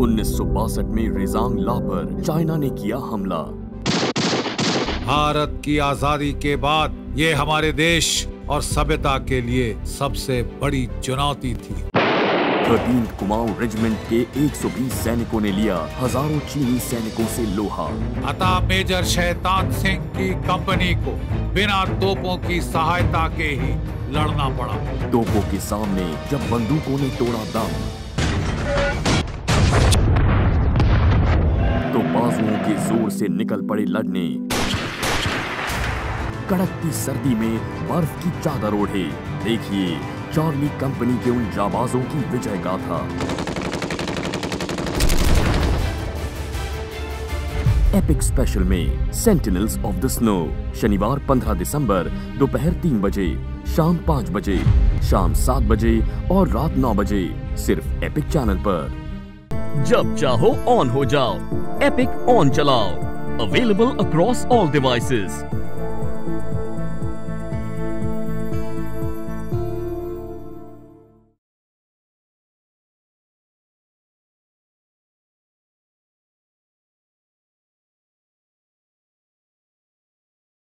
उन्नीस सौ बासठ में रिजांग ला पर चाइना ने किया हमला। भारत की आज़ादी के बाद ये हमारे देश और सभ्यता के लिए सबसे बड़ी चुनौती थी। थर्टीन कुमाऊं रेजिमेंट के 120 सैनिकों ने लिया हज़ारों चीनी सैनिकों से लोहा। अतः मेजर शैतान सिंह की कंपनी को बिना तोपों की सहायता के ही लड़ना पड़ा। तोपों के सामने जब बंदूकों ने तोड़ा दम बाजुओं के ज़ोर से निकल पड़े लड़ने। कड़कती सर्दी में बर्फ़ की चादर ओढ़े। देखिए, चार्ली कंपनी के उन जाबाजों की विजय गाथा। एपिक स्पेशल में सेंटिनल्स ऑफ़ द स्नो। शनिवार 15 दिसंबर, दोपहर तीन बजे, शाम पाँच बजे, शाम सात बजे और रात नौ बजे, सिर्फ़ एपिक चैनल पर। जब चाहो ऑन हो जाओ। एपिक ऑन चलाओ अवेलेबल अक्रॉस ऑल डिवाइसेस